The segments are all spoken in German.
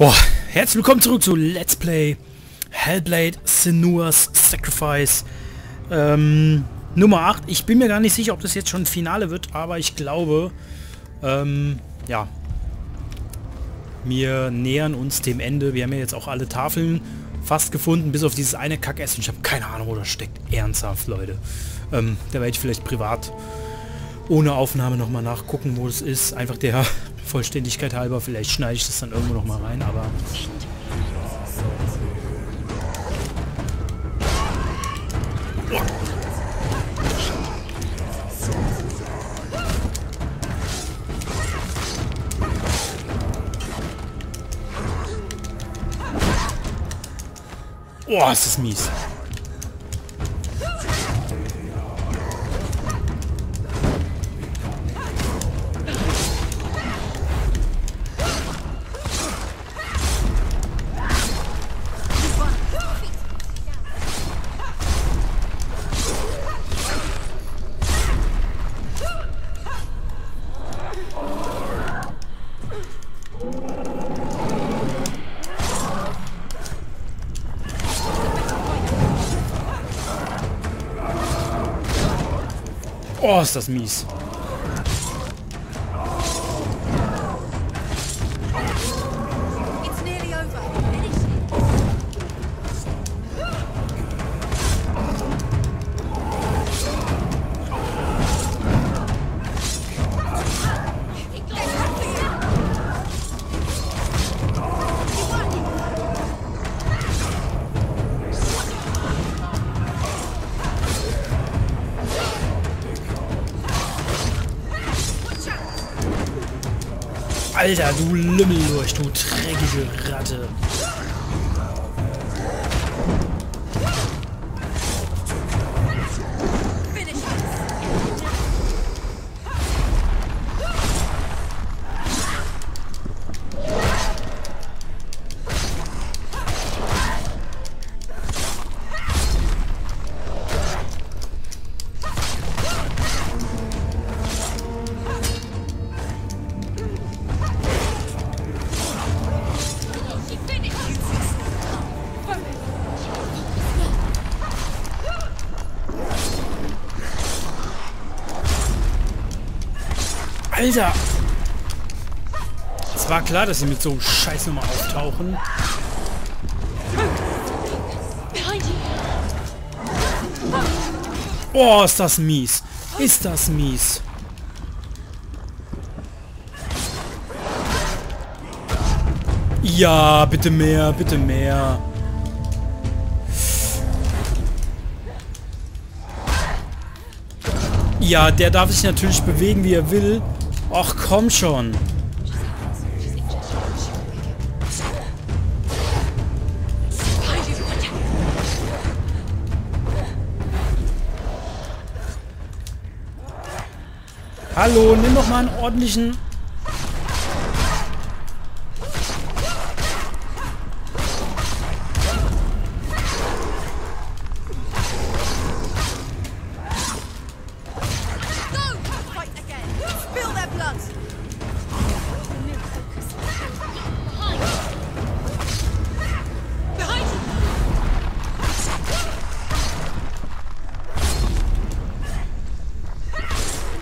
Boah, herzlich willkommen zurück zu Let's Play Hellblade Senua's Sacrifice ähm, Nummer 8. Ich bin mir gar nicht sicher, ob das jetzt schon Finale wird, aber ich glaube, ähm, ja, wir nähern uns dem Ende. Wir haben ja jetzt auch alle Tafeln fast gefunden, bis auf dieses eine Kackessen. Ich habe keine Ahnung, wo das steckt. Ernsthaft, Leute. Ähm, da werde ich vielleicht privat ohne Aufnahme nochmal nachgucken, wo es ist. Einfach der Vollständigkeit halber. Vielleicht schneide ich das dann irgendwo noch mal rein, aber... Oh, ist das mies. Oh, ist Alter, du Lümmelurch, du dreckige Ratte. Alter! Es war klar, dass sie mit so einem Scheiß nochmal auftauchen. Oh, ist das mies. Ist das mies. Ja, bitte mehr, bitte mehr. Ja, der darf sich natürlich bewegen, wie er will. Ach, komm schon. Hallo, nimm doch mal einen ordentlichen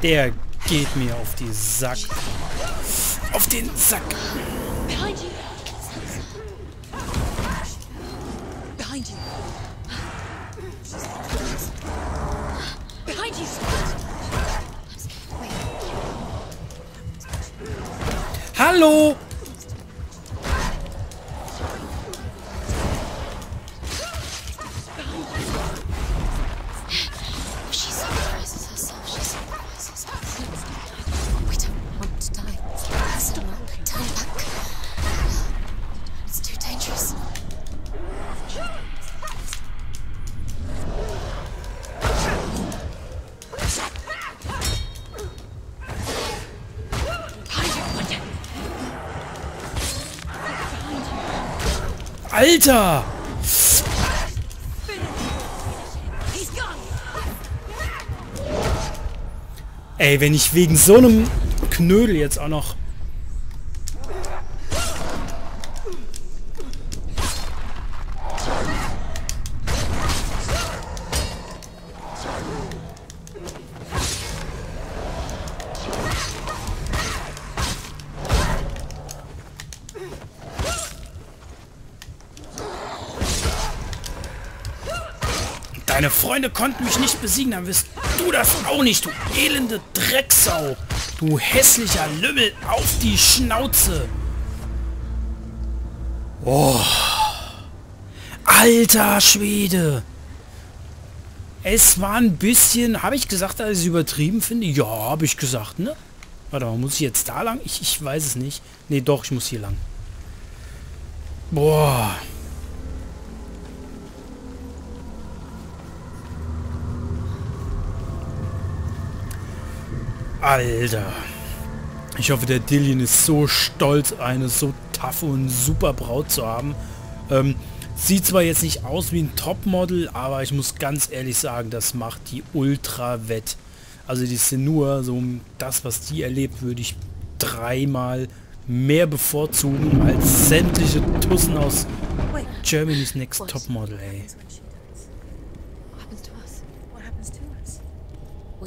Der geht mir auf die Sack. Auf den Sack. Hallo! Alter! Ey, wenn ich wegen so einem Knödel jetzt auch noch... Deine Freunde konnten mich nicht besiegen, dann wirst du das auch nicht, du elende Drecksau. Du hässlicher Lümmel auf die Schnauze. Oh. Alter Schwede. Es war ein bisschen... Habe ich gesagt, dass ich es übertrieben finde? Ja, habe ich gesagt, ne? Warte mal, muss ich jetzt da lang? Ich, ich weiß es nicht. Ne, doch, ich muss hier lang. Boah. Alter. Ich hoffe, der Dillian ist so stolz, eine so taffe und super Braut zu haben. Ähm, sieht zwar jetzt nicht aus wie ein Topmodel, aber ich muss ganz ehrlich sagen, das macht die ultra wett. Also die Senua, so das, was die erlebt, würde ich dreimal mehr bevorzugen als sämtliche Tussen aus Germany's Next Topmodel, ey.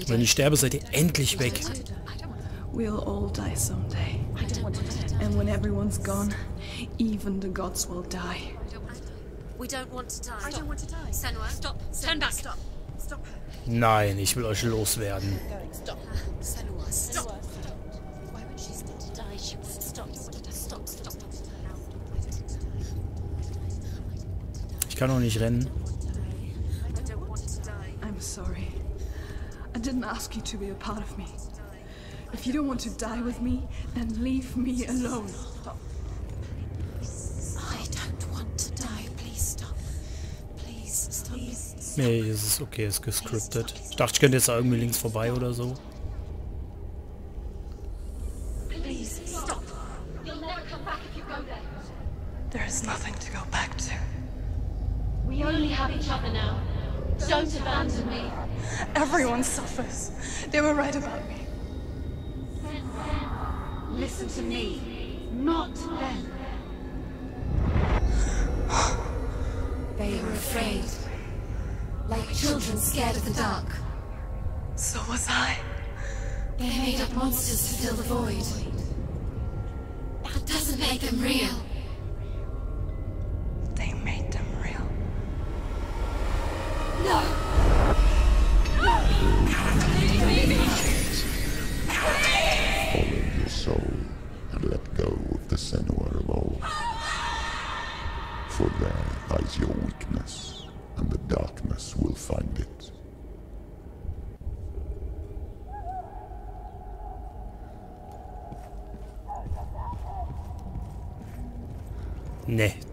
Wenn ich sterbe, seid ihr endlich weg. We'll all die someday. And when everyone's gone, even the gods will die. We don't want to die. I don't want to die. Senua, stop. Turn back. Stop. Stop Nein, ich will euch loswerden. Stop. Senua, stop. Why would she die? She stop. Stop. Stop. Ich kann auch nicht rennen. I'm sorry. I didn't ask you to be a part of me. If you don't want to die with me, then leave me alone. Stop. I don't want to die. Please stop. Please stop. Nee, es ist okay, es ist gescriptet. Ich dachte, ich könnte jetzt irgendwie links vorbei oder so. Please stop. You'll never come back if you go there. There is nothing to go back to. We only have each other now. Don't abandon me. Everyone suffers. They were right about me. Listen to me, not them. they were afraid. Like children scared of the dark. So was I. They made up monsters to fill the void. That doesn't make them real.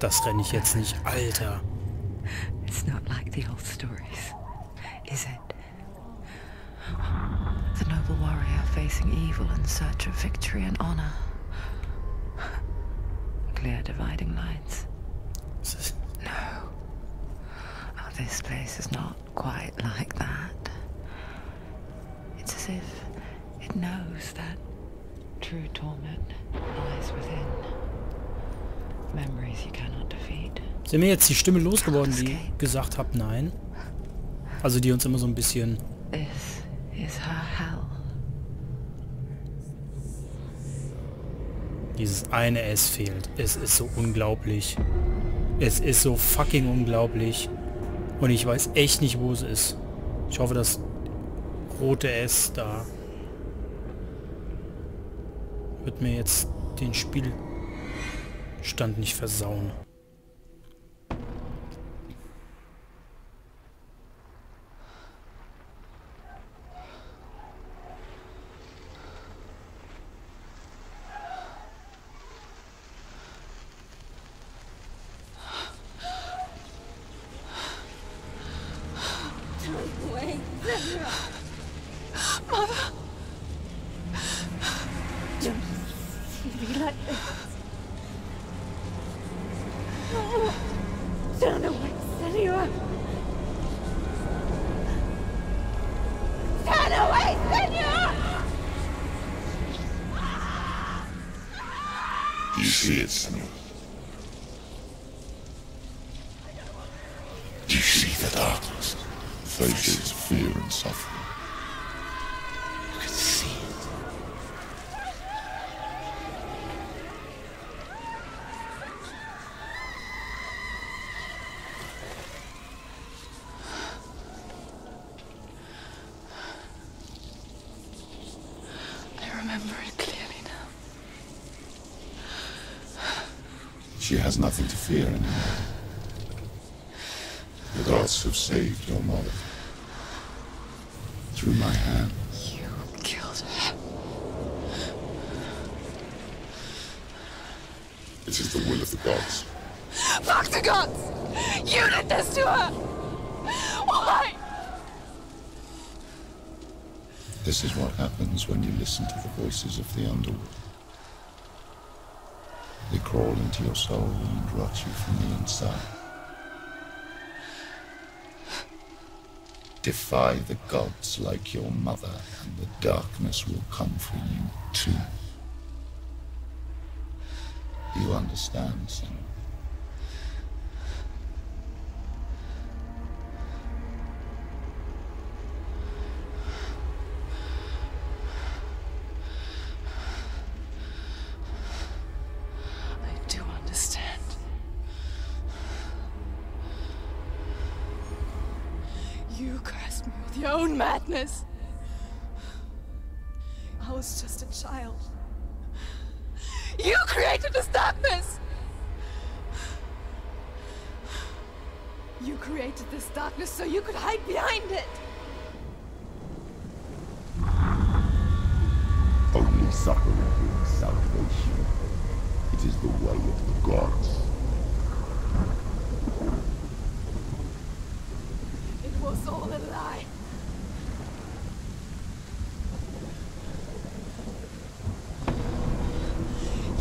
Das renne ich jetzt nicht. Alter. It's not like the old stories, is it? The noble warrior facing evil in search of victory and honor. Clear dividing lines. Sind mir jetzt die Stimme losgeworden, die gesagt hat, nein? Also die uns immer so ein bisschen... Dieses eine S fehlt. Es ist so unglaublich. Es ist so fucking unglaublich. Und ich weiß echt nicht, wo es ist. Ich hoffe, das rote S da wird mir jetzt den Spiel Stand nicht versauen. the darkness, faces fear and suffering. You can see it. I remember it clearly now. She has nothing to fear anymore. The have saved your mother. Through my hand. You killed her. It is the will of the gods. Fuck the gods! You did this to her! Why? This is what happens when you listen to the voices of the underworld. They crawl into your soul and rot you from the inside. Defy the gods like your mother, and the darkness will come for you too. You understand? I do understand. You cursed me with your own madness. I was just a child. You created this darkness! You created this darkness so you could hide behind it! Only suffering brings salvation. It is the way of the gods. It was all a lie.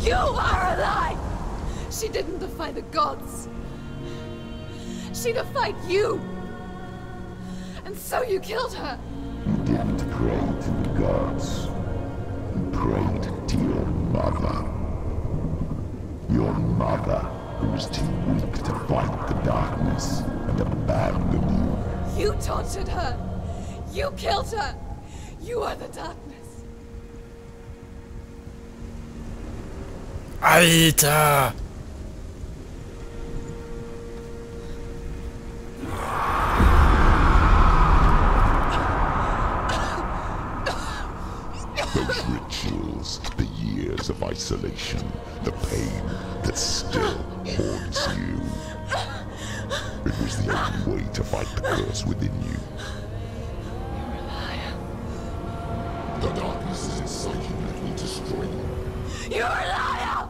You are a lie! She didn't defy the gods. She defied you. And so you killed her. You didn't pray to the gods. You prayed to your mother. Your mother, who was too weak to fight the darkness and abandoned you. You tortured her. You killed her. You are the darkness. Alter! Years of isolation, the pain that still haunts you. It was the only way to fight the curse within you. You're a liar. The darkness is inside you that will destroy you. You're a liar!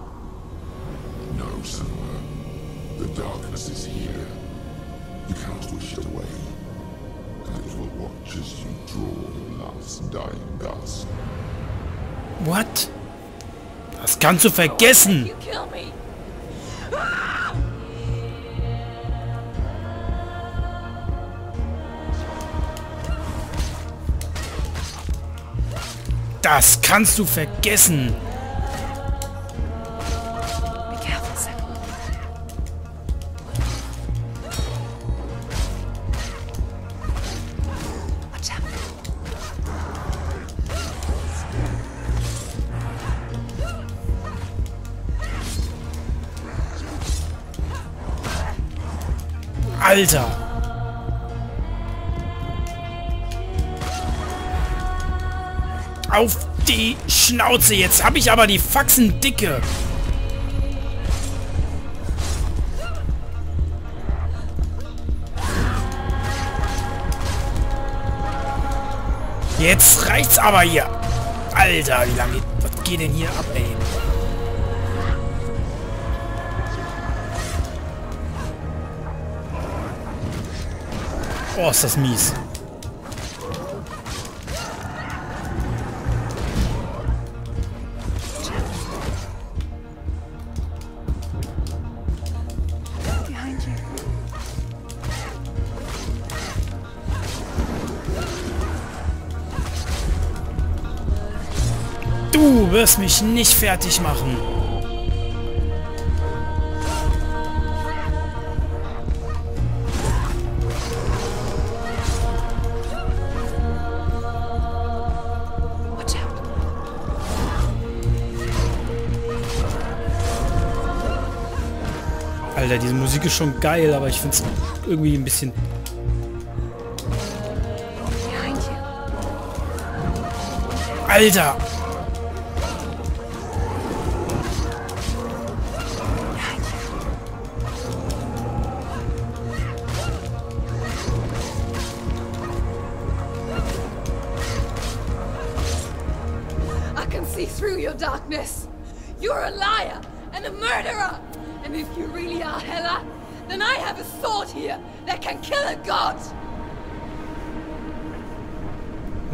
No, Senua. The darkness is here. You cannot wish it away. And it will watch as you draw the last dying gasp. What? Das kannst du vergessen! Das kannst du vergessen! Alter! Auf die Schnauze! Jetzt hab ich aber die Faxen dicke! Jetzt reicht's aber hier! Alter, wie lange... Was geht denn hier ab, ey? Oh, ist das mies. Du wirst mich nicht fertig machen. Alter, diese Musik ist schon geil, aber ich find's irgendwie ein bisschen... Alter!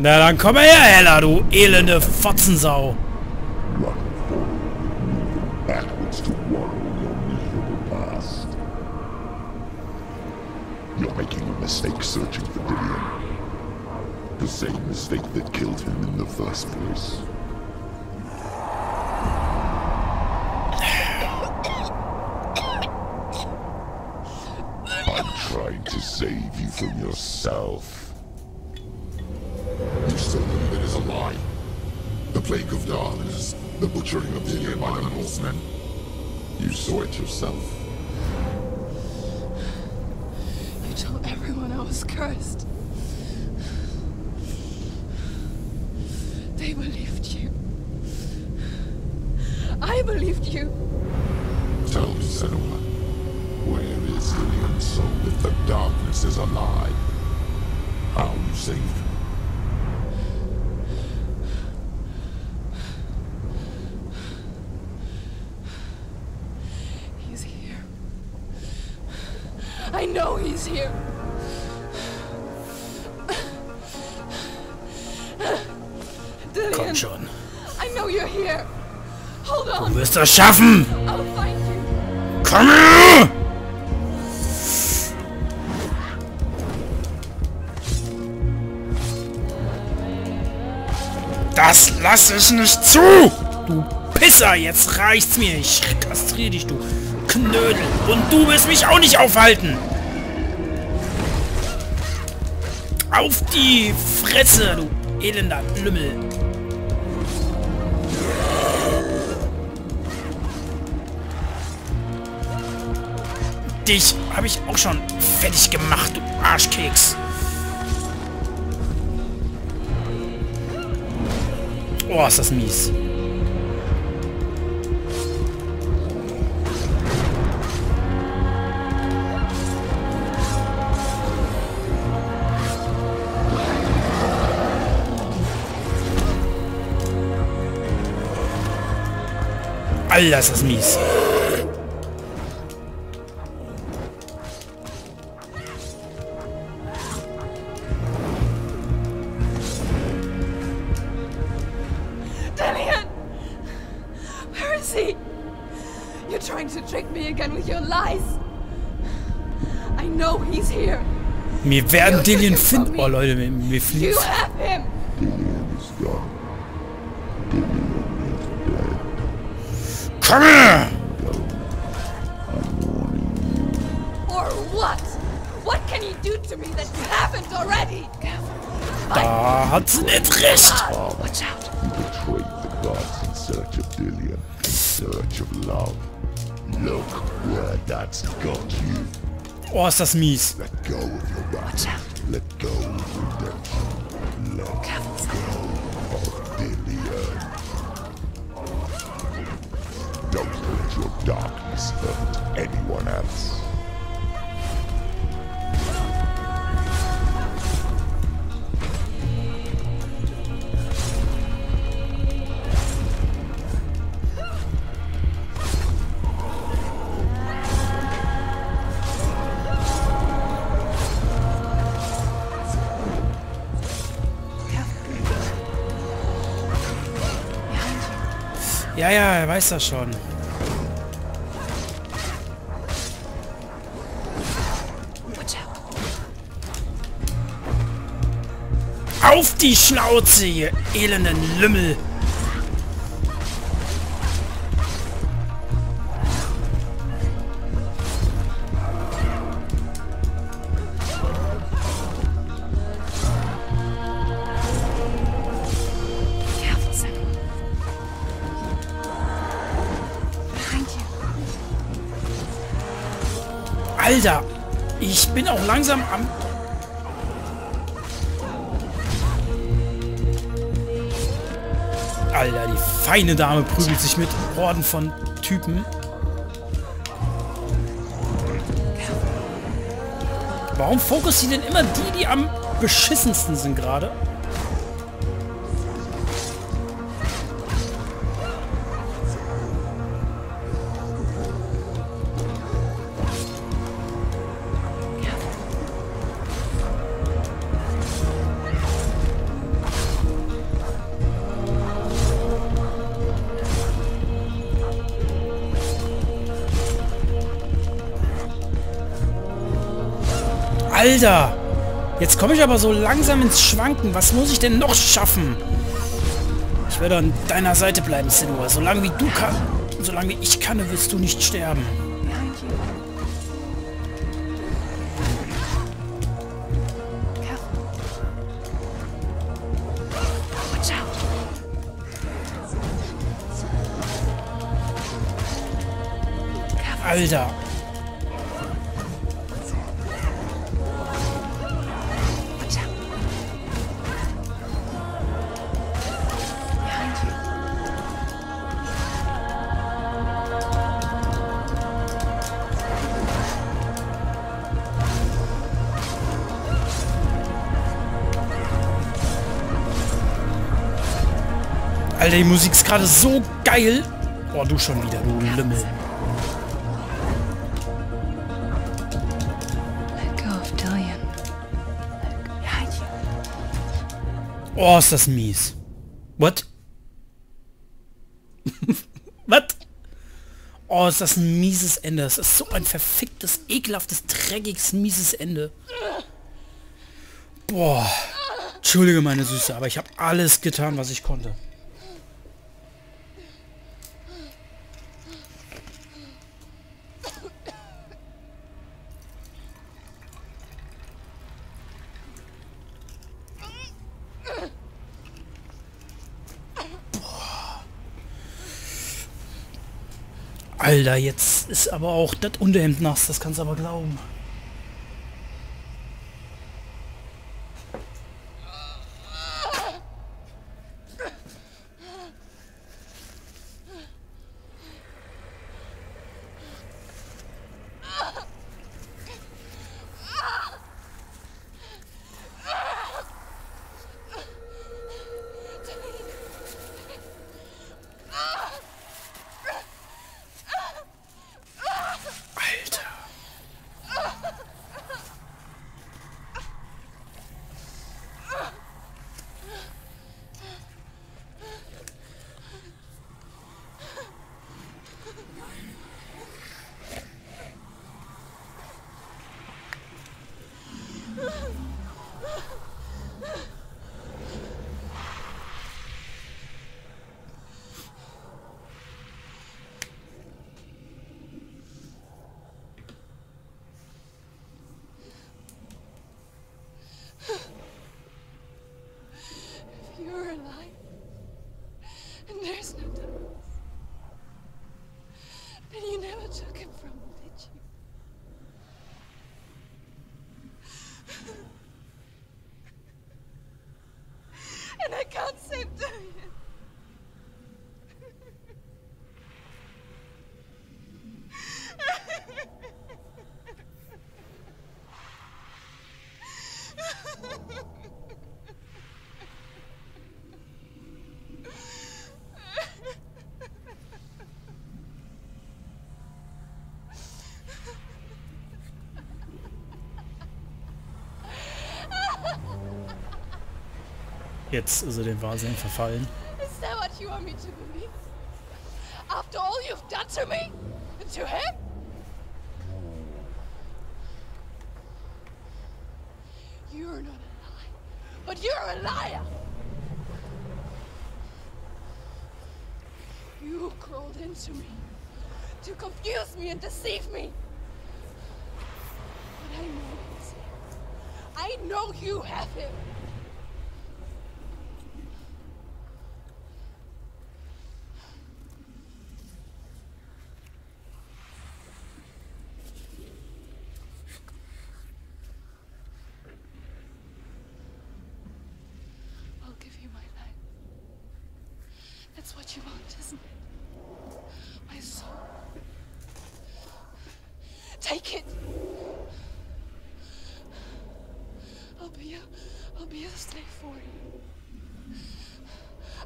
Na dann komm her, Hella, du elende Fotzensau. You're making a mistake searching for Dillion. The same mistake that killed him in the first place. I'm trying to save you from yourself. Plague of darkness, the butchering of Dillion by the. You saw it yourself. You told everyone I was cursed. They believed you. I believed you. Tell me, Senua, where is Dillion's soul if the darkness is alive? How you saved he's here. Komm Dillian, schon. I know you're here. Hold Du on. wirst das schaffen. I'll find you. Komm her! Das lasse ich nicht zu! Du Pisser, jetzt reicht's mir. Ich kastriere dich, du Knödel. Und du willst mich auch nicht aufhalten. Auf die Fresse, du elender Lümmel. Dich habe ich auch schon fertig gemacht, du Arschkeks. Oh, ist das mies. Alter, ist das mies. Dillian! Where is he? You're trying to trick me again with your lies. I know he's here. Wir werden Dillian finden. Oh Leute, mir, mir You search of Dillion, in search of love. Look where that's got you. Oh, ist das mies. Let go of your battle. Let go of redemption. Let go of Dillion. Don't let your darkness hurt anyone else. Weiß das schon. Auf die Schnauze, ihr elenden Lümmel. Alter, ich bin auch langsam am... Alter, die feine Dame prügelt sich mit Horden von Typen. Warum fokussiert denn immer die, die am beschissensten sind gerade? Jetzt komme ich aber so langsam ins Schwanken. Was muss ich denn noch schaffen? Ich werde an deiner Seite bleiben, Senua. Solange wie du kannst, solange wie ich kann, wirst du nicht sterben. Alter! Alter, die Musik ist gerade so geil. Oh, du schon wieder, du Lümmel. Oh, ist das mies. What? Was? Oh, ist das ein mieses Ende. Das ist so ein verficktes, ekelhaftes, dreckiges, mieses Ende. Boah. Entschuldige meine Süße, aber ich habe alles getan, was ich konnte. Alter, jetzt ist aber auch das Unterhemd nass, das kannst du aber glauben. Jetzt er den Wahnsinn verfallen. Is that what you want me to believe? After all you've done to me? And to him? You're not a lie, but you're a liar! You crawled into me to confuse me and deceive me. But I know he's here. I know you have him. I'll give you my life. That's what you want, isn't it? My soul. Take it. I'll be a, I'll be a slave for you.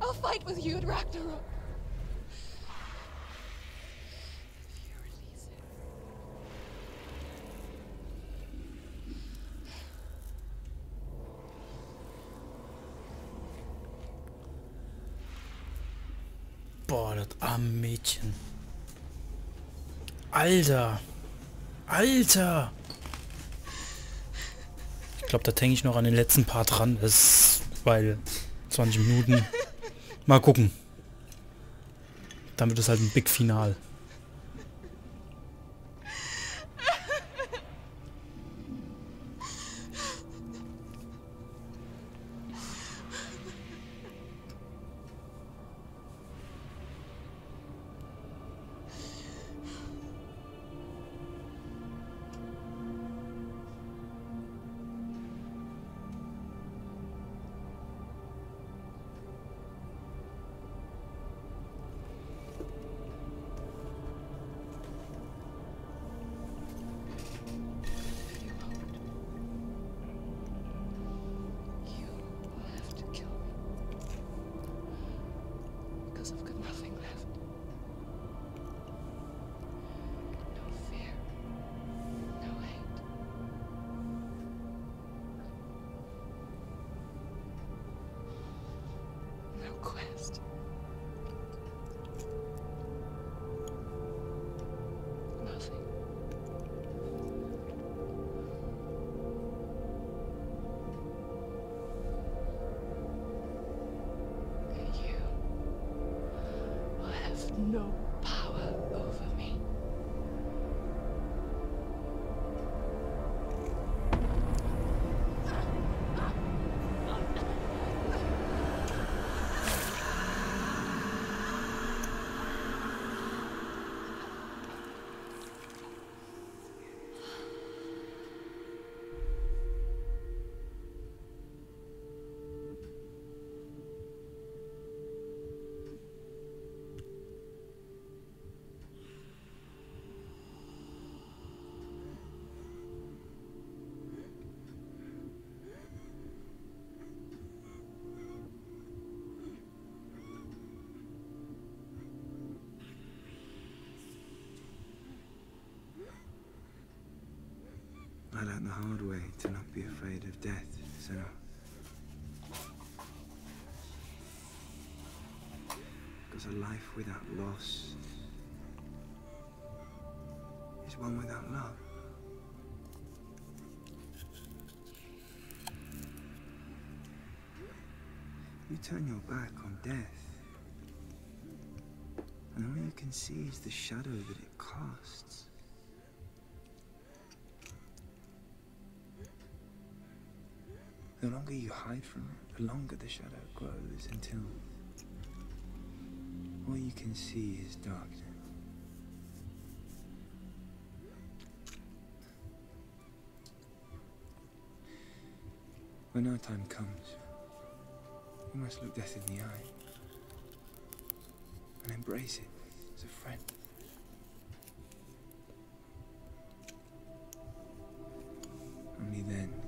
I'll fight with you at Ragnarok. Boah, das arme Mädchen. Alter. Alter. Ich glaube, da denke ich noch an den letzten Part dran. Das ist, weil 20 Minuten. Mal gucken. Dann wird es halt ein Big Final. Quest. Nothing. You will have no I learned the hard way to not be afraid of death, Senna. Because a life without loss is one without love. You turn your back on death, and all you can see is the shadow that it casts. The longer you hide from it, the longer the shadow grows until all you can see is darkness. When our time comes, we must look death in the eye and embrace it as a friend. Only then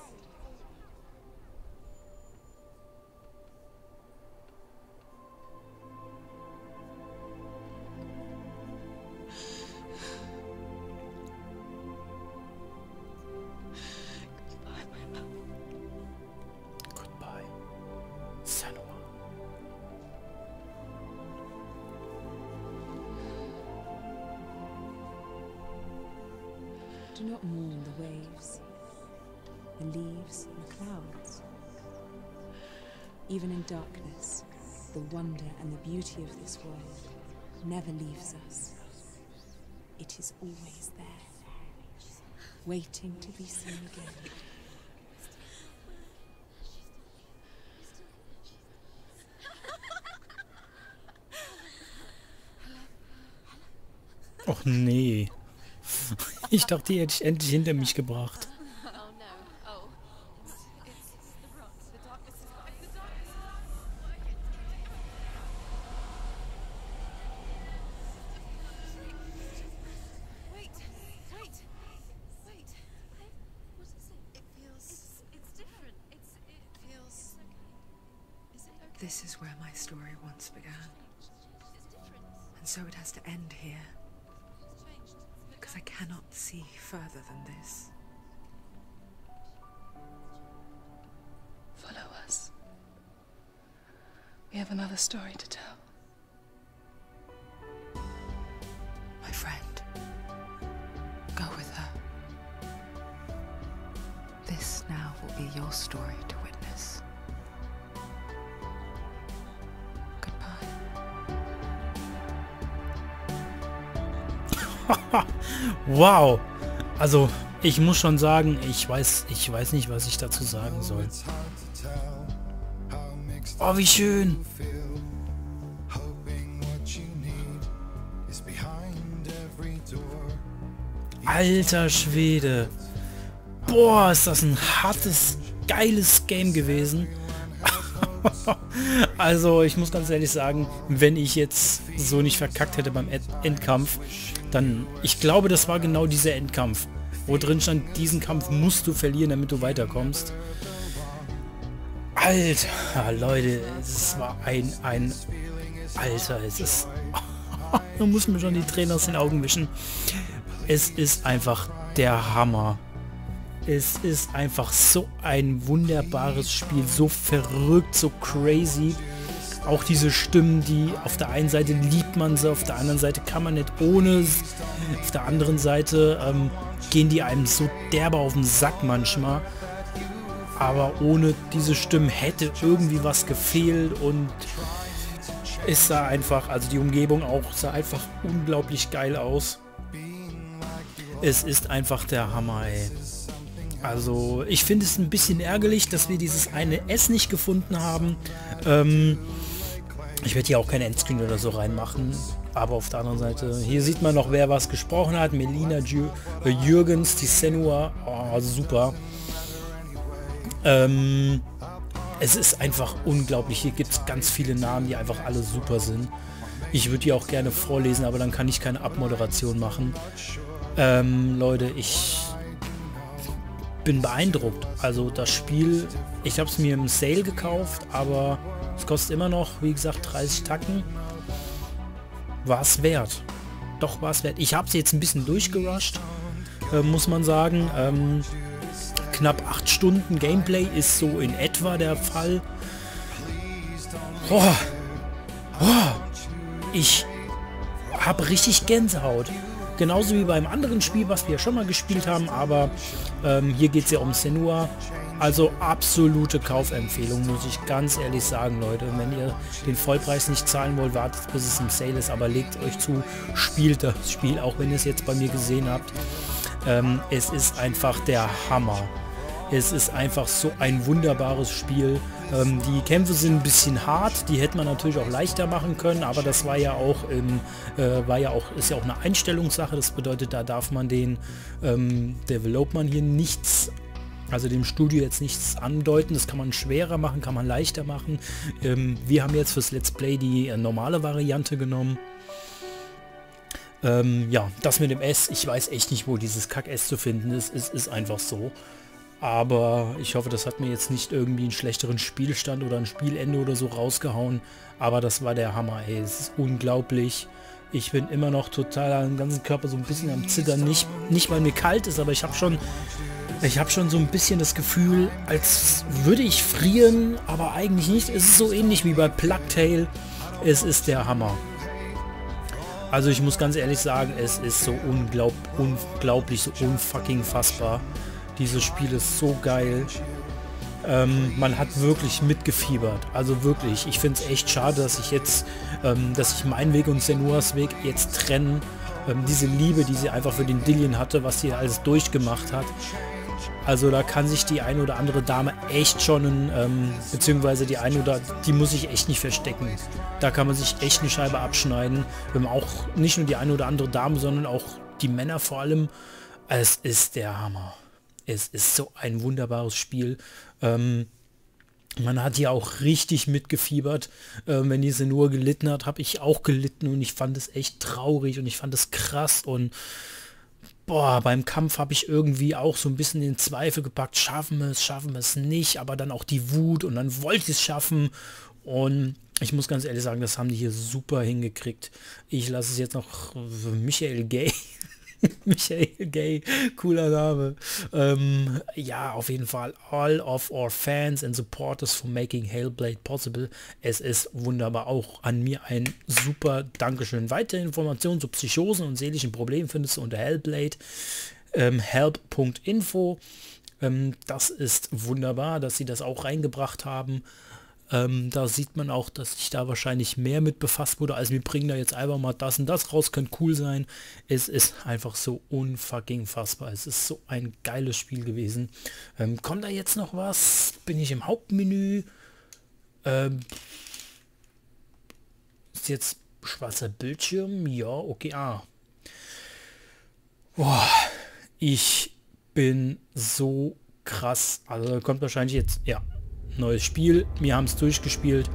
Do not mourn the waves, the leaves, and the clouds. Even in darkness, the wonder and the beauty of this world never leaves us. It is always there, waiting to be seen again. Och nee. Ich dachte, die hätte ich endlich hinter mich gebracht. Be your story to witness. Goodbye. Wow. Also, ich muss schon sagen, ich weiß, ich weiß nicht, was ich dazu sagen soll. Oh, wie schön. Alter Schwede. Boah, ist das ein hartes, geiles Game gewesen. also, ich muss ganz ehrlich sagen, wenn ich jetzt so nicht verkackt hätte beim End Endkampf, dann, ich glaube, das war genau dieser Endkampf, wo drin stand, diesen Kampf musst du verlieren, damit du weiterkommst. Alter, Leute, es war ein, ein, Alter, es ist, da muss mir schon die Tränen aus den Augen wischen. Es ist einfach der Hammer. Es ist einfach so ein wunderbares Spiel, so verrückt, so crazy. Auch diese Stimmen, die auf der einen Seite liebt man sie, auf der anderen Seite kann man nicht ohne. Auf der anderen Seite ähm, gehen die einem so derbe auf den Sack manchmal. Aber ohne diese Stimmen hätte irgendwie was gefehlt und es sah einfach, also die Umgebung auch, sah einfach unglaublich geil aus. Es ist einfach der Hammer, ey. Also ich finde es ein bisschen ärgerlich, dass wir dieses eine S nicht gefunden haben. Ähm, ich werde hier auch kein Endscreen oder so reinmachen. Aber auf der anderen Seite, hier sieht man noch, wer was gesprochen hat. Melina Jü äh, Jürgens, die Senua. Oh, super. Ähm, es ist einfach unglaublich. Hier gibt es ganz viele Namen, die einfach alle super sind. Ich würde die auch gerne vorlesen, aber dann kann ich keine Abmoderation machen. Ähm, Leute, ich bin beeindruckt. Also das Spiel, ich habe es mir im Sale gekauft, aber es kostet immer noch, wie gesagt, 30 Tacken. War es wert. Doch war es wert. Ich habe es jetzt ein bisschen durchgerusht, äh, muss man sagen. Ähm, knapp 8 Stunden Gameplay ist so in etwa der Fall. Boah. Boah. Ich habe richtig Gänsehaut. Genauso wie beim anderen Spiel, was wir schon mal gespielt haben, aber ähm, hier geht es ja um Senua. Also absolute Kaufempfehlung, muss ich ganz ehrlich sagen, Leute. Wenn ihr den Vollpreis nicht zahlen wollt, wartet bis es im Sale ist, aber legt euch zu, spielt das Spiel, auch wenn ihr es jetzt bei mir gesehen habt. Ähm, es ist einfach der Hammer. Es ist einfach so ein wunderbares Spiel. Ähm, die Kämpfe sind ein bisschen hart, die hätte man natürlich auch leichter machen können, aber das war ja auch im, äh, war ja auch, ist ja auch eine Einstellungssache. Das bedeutet, da darf man den ähm, Developern hier nichts Also dem Studio jetzt nichts andeuten. Das kann man schwerer machen, kann man leichter machen. Ähm, wir haben jetzt fürs Let's Play die äh, normale Variante genommen. Ähm, ja, das mit dem S, ich weiß echt nicht, wo dieses Kack-S zu finden ist. Es ist einfach so. Aber ich hoffe, das hat mir jetzt nicht irgendwie einen schlechteren Spielstand oder ein Spielende oder so rausgehauen. Aber das war der Hammer, ey. Es ist unglaublich. Ich bin immer noch total am ganzen Körper so ein bisschen am Zittern. Nicht, nicht weil mir kalt ist, aber ich habe schon, habe schon so ein bisschen das Gefühl, als würde ich frieren, aber eigentlich nicht. Es ist so ähnlich wie bei Plugtail. Es ist der Hammer. Also ich muss ganz ehrlich sagen, es ist so unglaub, unglaublich, so unfucking fassbar. Dieses Spiel ist so geil. Ähm, man hat wirklich mitgefiebert. Also wirklich. Ich finde es echt schade, dass ich jetzt, ähm, dass ich meinen Weg und Senuas Weg jetzt trennen. Ähm, diese Liebe, die sie einfach für den Dillion hatte, was sie alles durchgemacht hat. Also da kann sich die eine oder andere Dame echt schon, ähm, beziehungsweise die eine oder die muss ich echt nicht verstecken. Da kann man sich echt eine Scheibe abschneiden. Ähm, auch nicht nur die eine oder andere Dame, sondern auch die Männer vor allem. Es ist der Hammer. Es ist so ein wunderbares Spiel. Ähm, man hat hier auch richtig mitgefiebert. Ähm, wenn diese nur gelitten hat, habe ich auch gelitten und ich fand es echt traurig und ich fand es krass und boah, beim Kampf habe ich irgendwie auch so ein bisschen den Zweifel gepackt, schaffen wir es, schaffen wir es nicht, aber dann auch die Wut und dann wollte ich es schaffen und ich muss ganz ehrlich sagen, das haben die hier super hingekriegt. Ich lasse es jetzt noch Michael Gay Michael Gay, cooler Name. Ähm, ja, auf jeden Fall. All of our fans and supporters for making Hellblade possible. Es ist wunderbar. Auch an mir ein super Dankeschön. Weitere Informationen zu Psychosen und seelischen Problemen findest du unter Hellblade. Ähm, help.info. Ähm, das ist wunderbar, dass sie das auch reingebracht haben. Ähm, da sieht man auch, dass ich da wahrscheinlich mehr mit befasst wurde, als wir bringen da jetzt einfach mal das und das raus, könnte cool sein. Es ist einfach so unfucking fassbar. Es ist so ein geiles Spiel gewesen. Ähm, kommt da jetzt noch was? Bin ich im Hauptmenü? Ähm, ist jetzt schwarzer Bildschirm? Ja, okay. Ah. Boah, ich bin so krass. Also kommt wahrscheinlich jetzt, ja, neues Spiel. Wir haben es durchgespielt.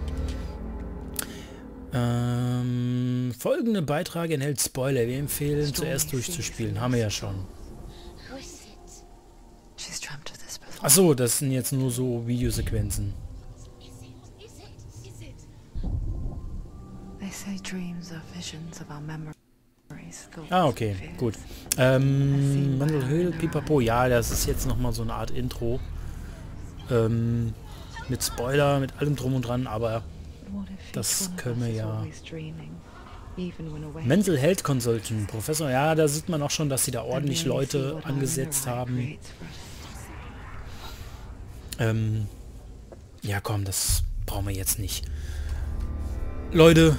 Ähm, folgende Beitrag enthält Spoiler. Wir empfehlen zuerst durchzuspielen. Haben wir ja schon. Achso, das sind jetzt nur so Videosequenzen. Ah, okay, gut. Ähm, Mandel Hill, Pipapo, ja, das ist jetzt nochmal so eine Art Intro. Ähm, mit Spoiler, mit allem drum und dran, aber das können wir ja. Mental Health Consultant, Professor, ja, da sieht man auch schon, dass sie da ordentlich Leute angesetzt haben. Ähm, ja komm, das brauchen wir jetzt nicht. Leute,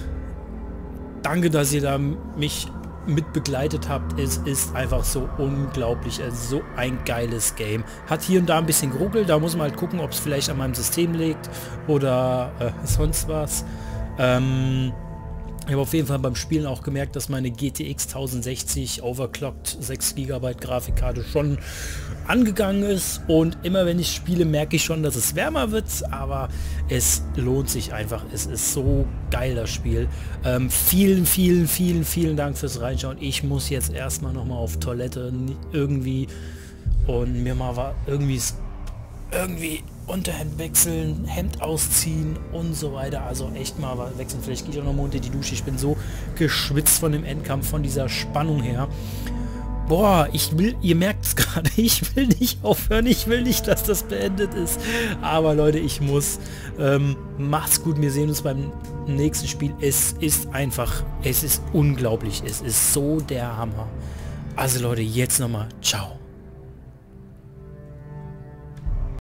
danke, dass ihr da mich mit begleitet habt. Es ist einfach so unglaublich, also so ein geiles Game. Hat hier und da ein bisschen geruckelt, da muss man halt gucken, ob es vielleicht an meinem System liegt oder äh, sonst was. Ähm, ich habe auf jeden Fall beim Spielen auch gemerkt, dass meine GTX 1060 overclocked 6 GB Grafikkarte schon angegangen ist und immer wenn ich spiele, merke ich schon, dass es wärmer wird, aber es lohnt sich einfach. Es ist so geil, das Spiel. Ähm, vielen, vielen, vielen, vielen Dank fürs Reinschauen. Ich muss jetzt erstmal nochmal auf Toilette irgendwie und mir mal war irgendwie irgendwie Unterhemd wechseln, Hemd ausziehen und so weiter. Also echt mal wechseln. Vielleicht geht auch noch mal unter die Dusche. Ich bin so geschwitzt von dem Endkampf, von dieser Spannung her. Boah, ich will, ihr merkt es gerade, ich will nicht aufhören, ich will nicht, dass das beendet ist. Aber Leute, ich muss. Ähm, macht's gut, wir sehen uns beim nächsten Spiel. Es ist einfach, es ist unglaublich, es ist so der Hammer. Also Leute, jetzt nochmal, ciao.